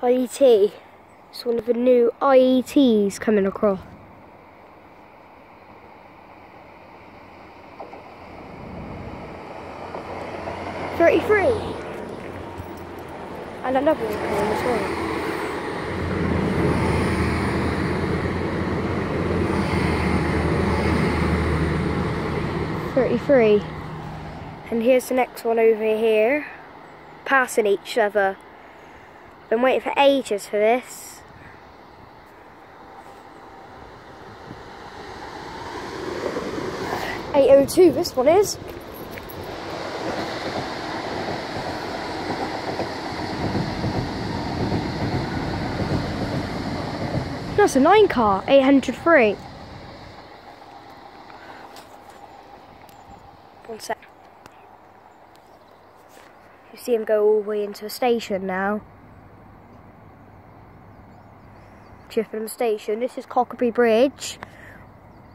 IET. It's one of the new IETs coming across. Thirty-three. And another one coming as well. Thirty-three. And here's the next one over here. Passing each other. Been waiting for ages for this. Eight oh two. This one is. That's a nine car. Eight hundred three. One sec. You see him go all the way into the station now. Chippenham Station. This is Cocklebury Bridge.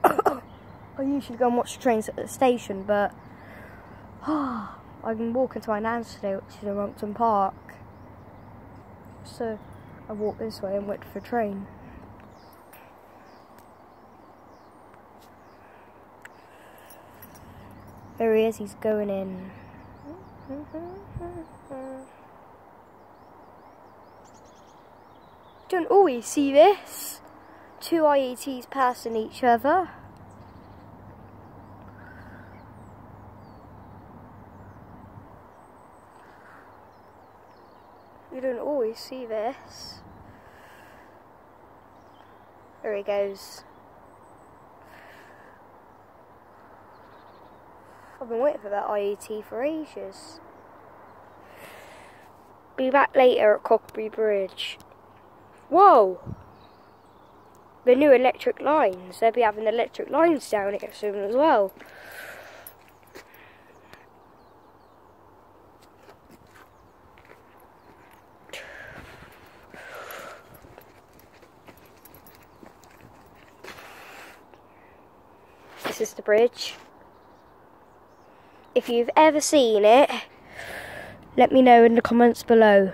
Oh, I usually go and watch the trains at the station, but I can walk into my nan's today, which is in Rompton Park. So I walked this way and wait for a train. There he is, he's going in. Don't always see this. Two IETs passing each other. You don't always see this. There he goes. I've been waiting for that IET for ages. Be back later at Cocklebury Bridge. Whoa! The new electric lines. They'll be having electric lines down here soon as well. This is the bridge. If you've ever seen it, let me know in the comments below.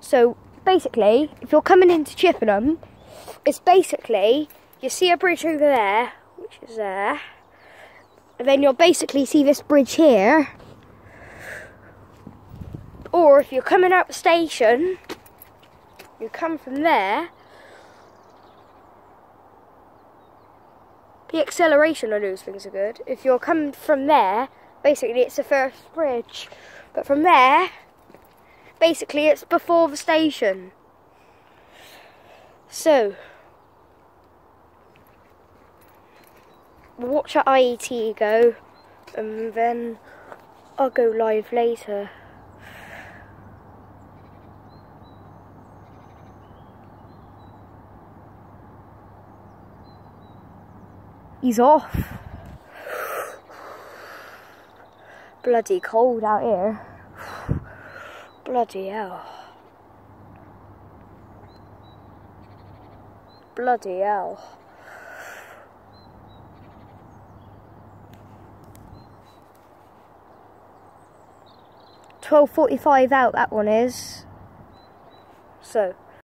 So basically, if you're coming into Chippenham, it's basically you see a bridge over there, which is there, and then you'll basically see this bridge here. Or if you're coming out the station, you come from there. The acceleration on those things are good. If you're coming from there, basically it's the first bridge. But from there, basically it's before the station. So, watch our IET go, and then I'll go live later. He's off. Bloody cold out here. Bloody hell. Bloody hell. Twelve forty-five out. That one is. So.